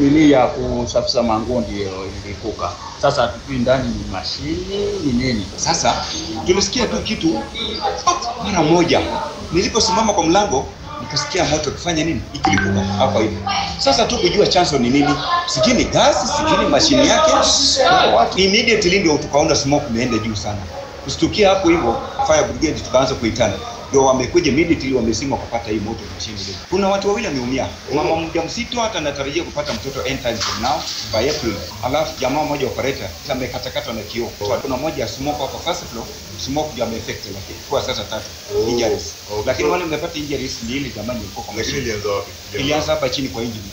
nini ya kusafisha manguo ndio ilipuka. Sasa hatujui ndani ni mashini ni nini. Sasa tulisikia tu kitu mara moja, niliposimama kwa mlango nikasikia moto ukifanya nini, ikilipuka hapa hivi. Sasa tu kujua chanzo ni nini, sijui ni gasi, sijui ni mashini yake. Immediately ndio tukaona smoke imeenda juu sana, kustukia hapo hivyo, fire brigade tukaanza kuitana ndio wamekuja immediately wamesimwa kupata hii moto mashine ile. Kuna watu wawili wameumia, mama mjamzito hata anatarajia kupata mtoto end time from now by April. Alafu jamaa mmoja operator amekatakatwa na kioo. Kuna mmoja smoke hapo first floor, smoke ndio ameaffect lakini kwa sasa tatu Oh, injuries. okay. Lakini wale wamepata injuries ni ile jamani ilikuwa kwa mashine. ilianza wapi? Ilianza hapa chini kwa engine.